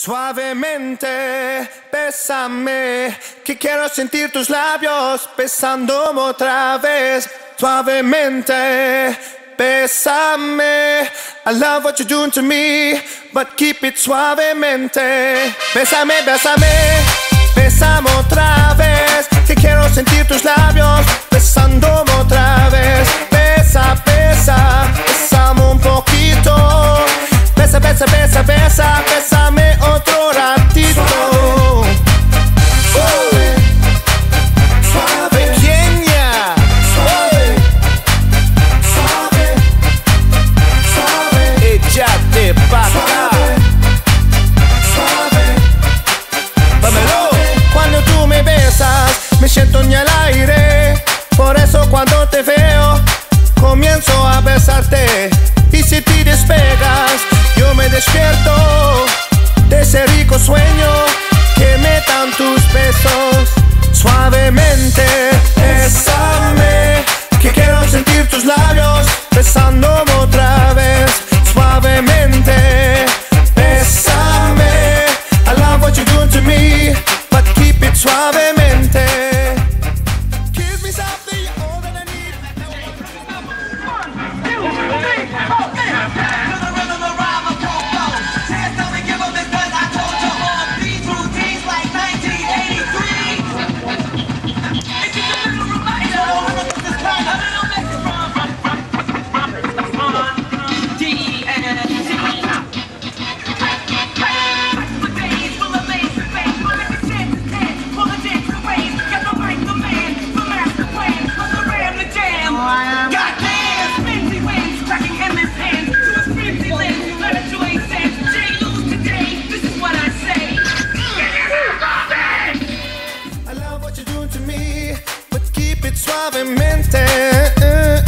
Suavemente, bésame, que quiero sentir tus labios besándome otra vez. Suavemente, bésame. I love what you're doing to me, but keep it suavemente. Bésame, bésame, bésame otra vez, que quiero sentir tus labios besándome Besa, besa, besa, bésame otro ratito. Suave, suave, pequeña. Suave, suave, suave. Échate pa' acá. Suave. Cuando tú me besas, me siento en el aire. Por eso cuando te veo, comienzo a besarte. Despierto de ese rico sueño to me, but keep it suavemente. Mm, mm.